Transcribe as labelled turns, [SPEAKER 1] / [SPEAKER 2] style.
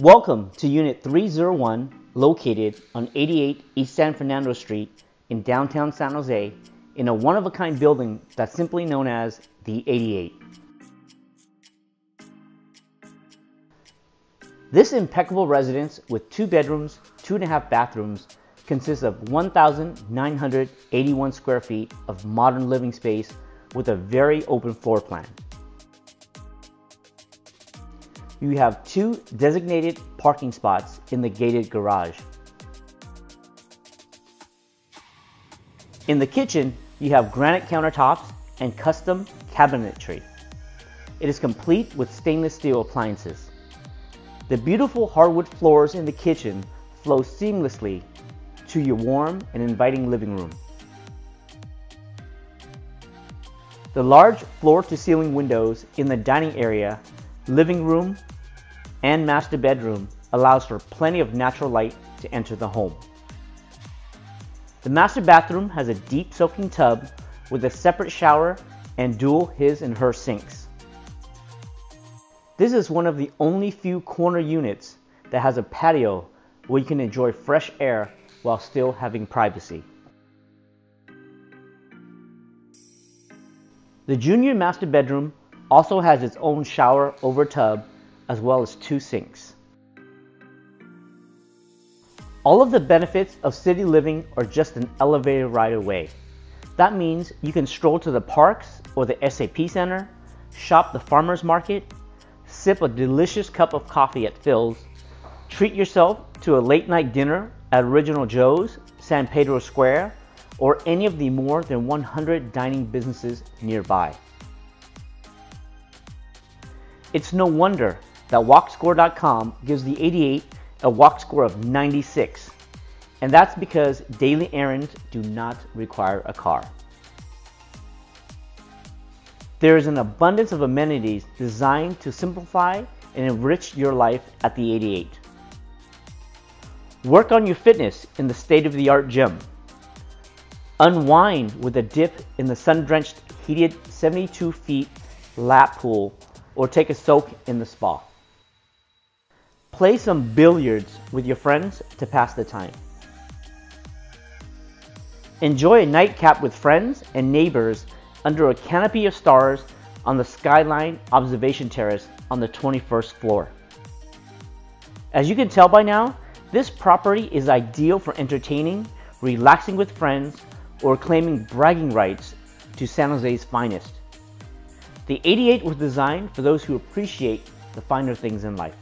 [SPEAKER 1] Welcome to Unit 301 located on 88 East San Fernando Street in downtown San Jose in a one-of-a-kind building that's simply known as the 88. This impeccable residence with two bedrooms, two and a half bathrooms consists of 1,981 square feet of modern living space with a very open floor plan. You have two designated parking spots in the gated garage. In the kitchen, you have granite countertops and custom cabinetry. It is complete with stainless steel appliances. The beautiful hardwood floors in the kitchen flow seamlessly to your warm and inviting living room. The large floor-to-ceiling windows in the dining area, living room, and master bedroom allows for plenty of natural light to enter the home. The master bathroom has a deep soaking tub with a separate shower and dual his and her sinks. This is one of the only few corner units that has a patio where you can enjoy fresh air while still having privacy. The junior master bedroom also has its own shower over tub as well as two sinks. All of the benefits of city living are just an elevator ride away. That means you can stroll to the parks or the SAP Center, shop the farmer's market, sip a delicious cup of coffee at Philz, treat yourself to a late night dinner at Original Joe's, San Pedro Square, or any of the more than 100 dining businesses nearby. It's no wonder that WalkScore.com gives the 88 a walk score of 96, and that's because daily errands do not require a car. There is an abundance of amenities designed to simplify and enrich your life at the 88. Work on your fitness in the state-of-the-art gym. Unwind with a dip in the sun-drenched heated 72 feet lap pool or take a soak in the spa. Play some billiards with your friends to pass the time. Enjoy a nightcap with friends and neighbors under a canopy of stars on the Skyline Observation Terrace on the 21st floor. As you can tell by now, this property is ideal for entertaining, relaxing with friends, or claiming bragging rights to San Jose's finest. The 88 was designed for those who appreciate the finer things in life.